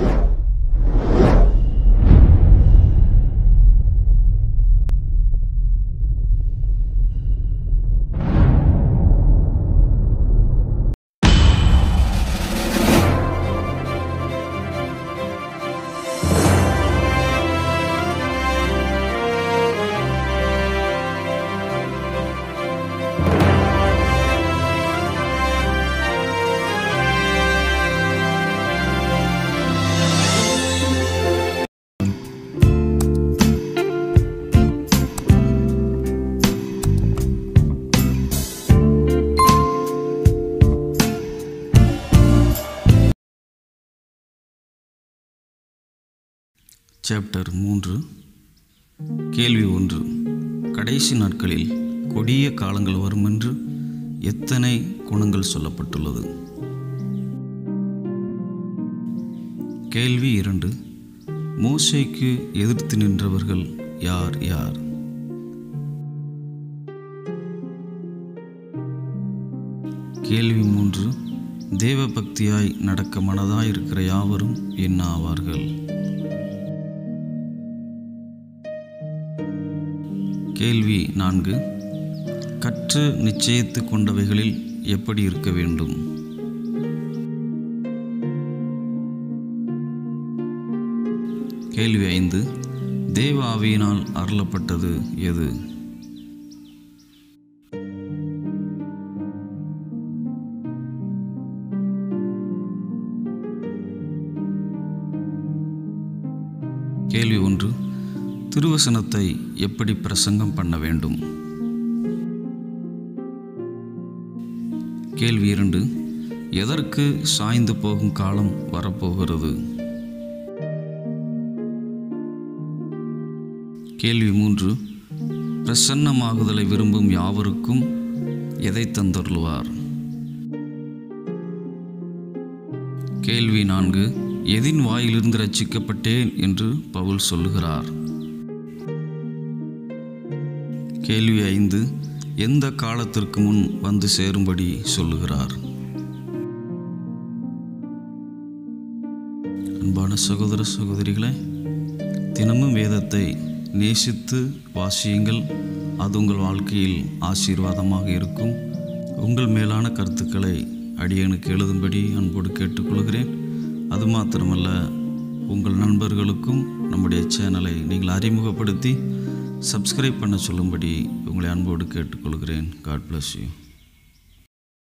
Yeah. Chapter மூன்று கேள்வி ஒன்று. கடைசி நாட்களில் கொடிய காலங்கள் வரும் என்று எத்தனை குணங்கள் சொல்லப்பட்டுள்ளது? கேள்வி இரண்டு. மோசைக்கு எதிர்த்து நின்றவர்கள் யார் யார்? கேள்வி மூன்று. தேவ பக்தியாய் நடக்க மனதாயிருக்கிற யாவரும் என்ன ஆவார்கள் கேள்வி நான்கு. கற்று நிச்சயித்து கொண்டவைகளில் எப்படி இருக்க வேண்டும்? கேள்வி ஐந்து. தேவ ஆவியினால் அருளப்பட்டது எது? கேள்வி ஒன்று. திருவசனத்தை எப்படி பிரசங்கம் பண்ண வேண்டும்? கேள்வி இரண்டு. எதற்கு சாய்ந்து போகும் காலம் வரப்போகிறது? கேள்வி மூன்று. பிரசன்னமாகுதலை விரும்பும் யாவருக்கும் எதை தந்தருள்வார்? கேள்வி நான்கு. எதின் வாயிலிருந்து ரட்சிக்கப்பட்டேன் என்று பவுல் சொல்லுகிறார். கேள்வி ஐந்து எந்த காலத்திற்கு முன் வந்து சேரும்படி சொல்லுகிறார்? அன்பான சகோதர சகோதரிகளே தினமும் வேதத்தை நேசித்து வாசியுங்கள். அது உங்கள் வாழ்க்கையில் ஆசீர்வாதமாக இருக்கும். உங்கள் மேலான கருத்துக்களை அடியனுக்கு எழுதும்படி அன்போடு கேட்டுக்கொள்கிறேன். அது மாத்திரமல்ல உங்கள் நண்பர்களுக்கும் நம்முடைய சேனலை நீங்கள் அறிமுகப்படுத்தி சப்ஸ்கிரைப் பண்ண சொல்லும்படி உங்களை அன்போடு கேட்டுக்கொள்கிறேன். God bless you